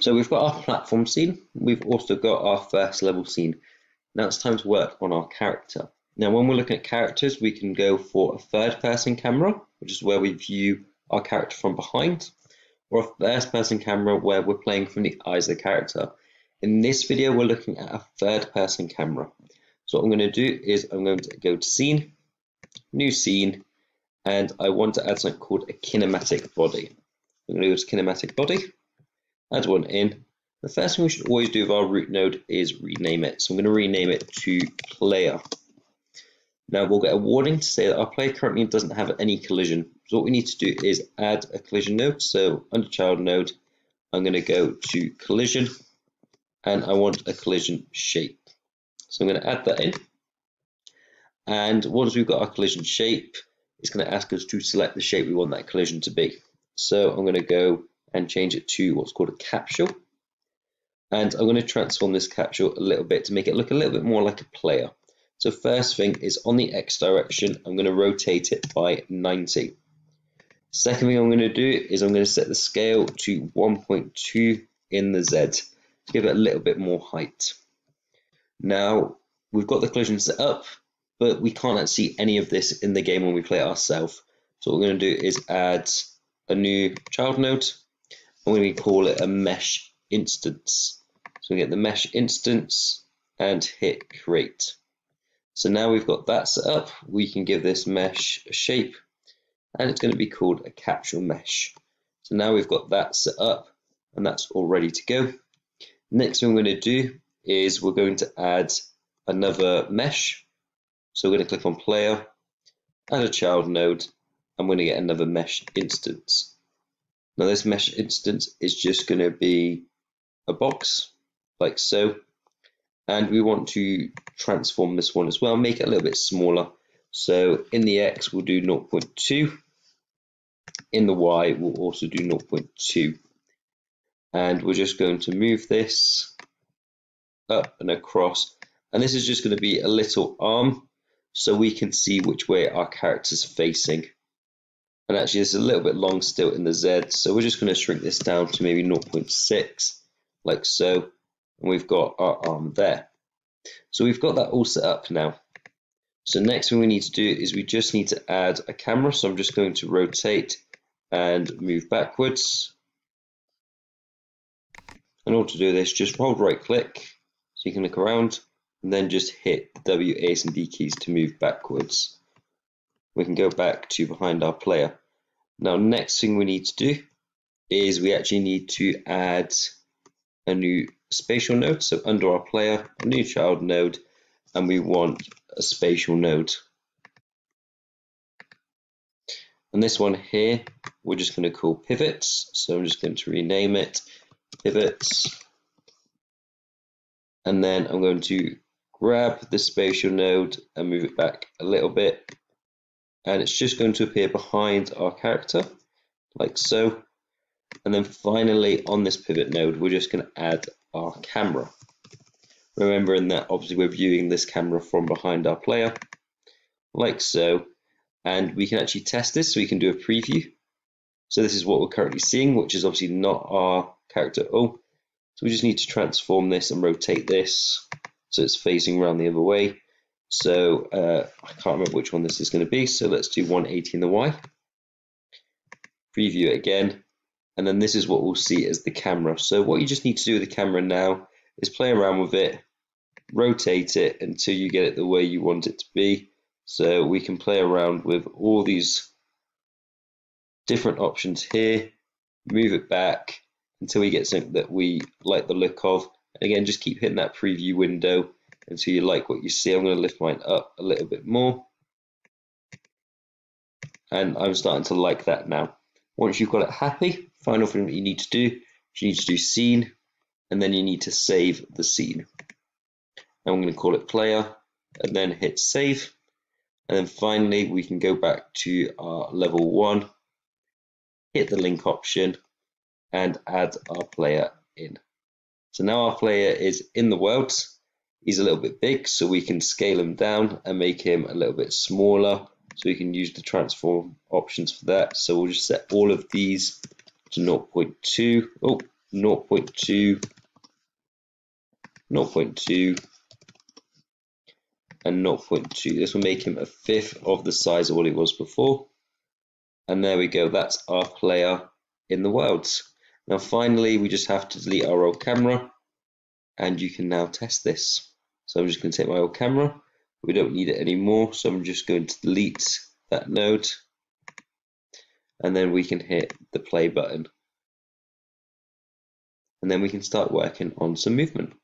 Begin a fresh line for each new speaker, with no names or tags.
So we've got our platform scene. We've also got our first level scene. Now it's time to work on our character. Now when we're looking at characters, we can go for a third person camera, which is where we view our character from behind, or a first person camera where we're playing from the eyes of the character. In this video, we're looking at a third person camera. So what I'm going to do is I'm going to go to scene, new scene, and I want to add something called a kinematic body. I'm going to go to kinematic body, add one in. The first thing we should always do with our root node is rename it. So I'm going to rename it to player. Now we'll get a warning to say that our player currently doesn't have any collision. So what we need to do is add a collision node. So under child node, I'm going to go to collision and I want a collision shape. So I'm going to add that in. And once we've got our collision shape, it's going to ask us to select the shape we want that collision to be. So I'm going to go and change it to what's called a capsule. And I'm going to transform this capsule a little bit to make it look a little bit more like a player. So first thing is on the X direction, I'm going to rotate it by 90. Second thing I'm going to do is I'm going to set the scale to 1.2 in the Z to give it a little bit more height. Now we've got the collision set up, but we can't actually see any of this in the game when we play it ourselves. So what we're going to do is add a new child node and we call it a mesh instance. So we get the mesh instance and hit create. So now we've got that set up, we can give this mesh a shape and it's going to be called a capsule mesh. So now we've got that set up and that's all ready to go. Next thing we're going to do is we're going to add another mesh. So we're going to click on player, add a child node, and we're going to get another mesh instance. Now this mesh instance is just going to be a box like so. And we want to transform this one as well, make it a little bit smaller. So in the X, we'll do 0.2. In the Y, we'll also do 0.2. And we're just going to move this up and across. And this is just going to be a little arm so we can see which way our character's facing. And actually it's a little bit long still in the Z, so we're just going to shrink this down to maybe 0.6, like so. And we've got our arm there. So we've got that all set up now. So next thing we need to do is we just need to add a camera. So I'm just going to rotate and move backwards. In order to do this, just hold right click so you can look around and then just hit the W, A, and D keys to move backwards we can go back to behind our player. Now next thing we need to do is we actually need to add a new spatial node. So under our player, a new child node, and we want a spatial node. And this one here, we're just going to call pivots. So I'm just going to rename it pivots. And then I'm going to grab the spatial node and move it back a little bit and it's just going to appear behind our character like so. And then finally on this pivot node we're just going to add our camera. Remembering that obviously we're viewing this camera from behind our player like so. And we can actually test this so we can do a preview. So this is what we're currently seeing which is obviously not our character O so we just need to transform this and rotate this so it's facing around the other way so uh, I can't remember which one this is going to be. So let's do 180 in the Y. Preview it again. And then this is what we'll see as the camera. So what you just need to do with the camera now is play around with it, rotate it until you get it the way you want it to be. So we can play around with all these different options here, move it back until we get something that we like the look of. And again, just keep hitting that preview window until you like what you see. I'm going to lift mine up a little bit more. And I'm starting to like that now. Once you've got it happy, final thing that you need to do is you need to do scene, and then you need to save the scene. And I'm going to call it player, and then hit save. And then finally, we can go back to our level one, hit the link option, and add our player in. So now our player is in the world He's a little bit big, so we can scale him down and make him a little bit smaller. So we can use the transform options for that. So we'll just set all of these to 0.2. Oh, 0.2, 0.2, and 0.2. This will make him a fifth of the size of what he was before. And there we go, that's our player in the worlds. Now finally, we just have to delete our old camera and you can now test this. So I'm just going to take my old camera. We don't need it anymore, so I'm just going to delete that node and then we can hit the play button and then we can start working on some movement.